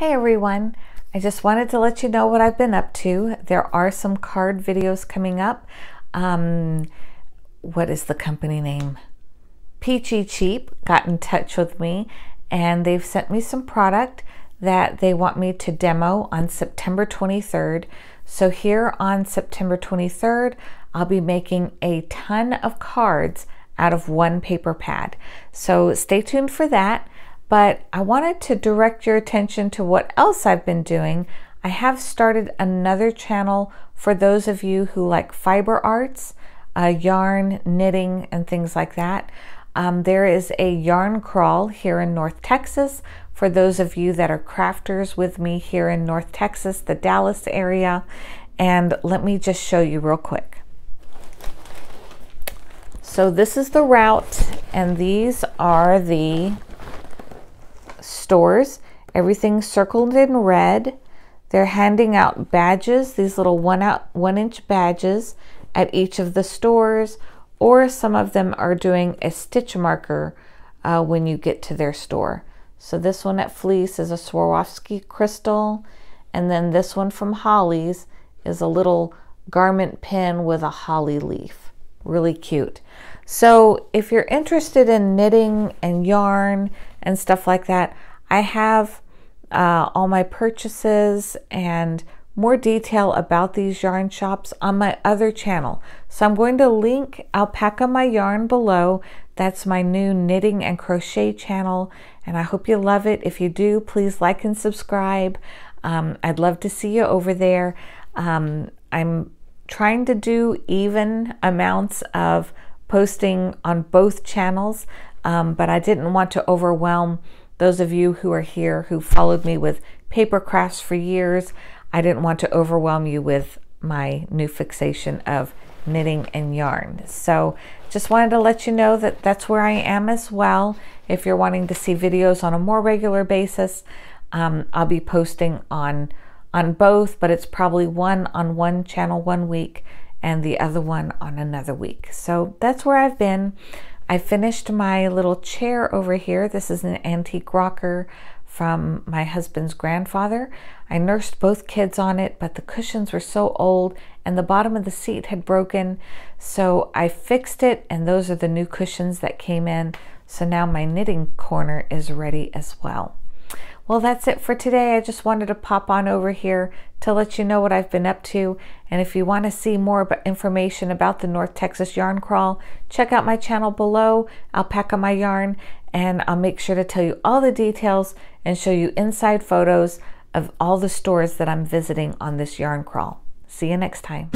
Hey everyone, I just wanted to let you know what I've been up to. There are some card videos coming up. Um, what is the company name? Peachy Cheap got in touch with me and they've sent me some product that they want me to demo on September 23rd. So here on September 23rd, I'll be making a ton of cards out of one paper pad. So stay tuned for that but I wanted to direct your attention to what else I've been doing. I have started another channel for those of you who like fiber arts, uh, yarn, knitting, and things like that. Um, there is a yarn crawl here in North Texas for those of you that are crafters with me here in North Texas, the Dallas area. And let me just show you real quick. So this is the route, and these are the stores. Everything's circled in red. They're handing out badges, these little one out one inch badges at each of the stores, or some of them are doing a stitch marker uh, when you get to their store. So this one at Fleece is a Swarovski crystal, and then this one from Hollies is a little garment pin with a holly leaf. Really cute. So if you're interested in knitting and yarn and stuff like that, I have uh, all my purchases and more detail about these yarn shops on my other channel. So I'm going to link Alpaca My Yarn below. That's my new knitting and crochet channel, and I hope you love it. If you do, please like and subscribe. Um, I'd love to see you over there. Um, I'm trying to do even amounts of posting on both channels, um, but I didn't want to overwhelm those of you who are here who followed me with paper crafts for years, I didn't want to overwhelm you with my new fixation of knitting and yarn. So just wanted to let you know that that's where I am as well. If you're wanting to see videos on a more regular basis, um, I'll be posting on on both, but it's probably one on one channel one week and the other one on another week. So that's where I've been. I finished my little chair over here. This is an antique rocker from my husband's grandfather. I nursed both kids on it, but the cushions were so old and the bottom of the seat had broken. So I fixed it, and those are the new cushions that came in. So now my knitting corner is ready as well. Well, that's it for today. I just wanted to pop on over here to let you know what I've been up to. And if you want to see more information about the North Texas Yarn Crawl, check out my channel below, Alpaca My Yarn, and I'll make sure to tell you all the details and show you inside photos of all the stores that I'm visiting on this yarn crawl. See you next time.